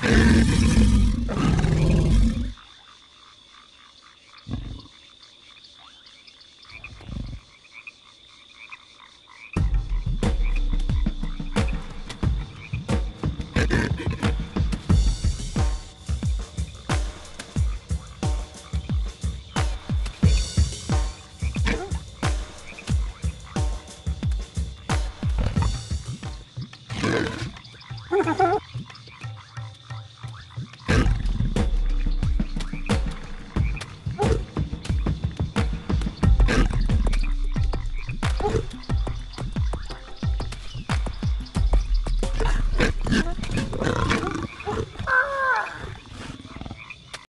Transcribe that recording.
Ha ha ha!